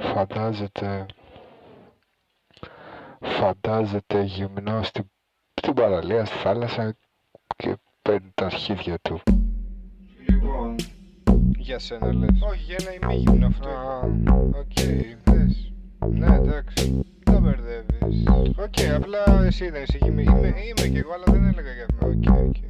φαντάζεται φαντάζεται γυμνό στην, στην παραλία, στη θάλασσα και παίρνει τα αρχίδια του. Λοιπόν, Για σένα λες. όχι για ένα ημίγυμνο αυτό. Α, οκ. Θες. Ναι, εντάξει. Δεν μπερδεύεις. Οκ, απλά εσύ δεν είσαι γυμνή. Είμαι, είμαι κι εγώ, αλλά δεν έλεγα για αυτό. Οκ, οκ. Και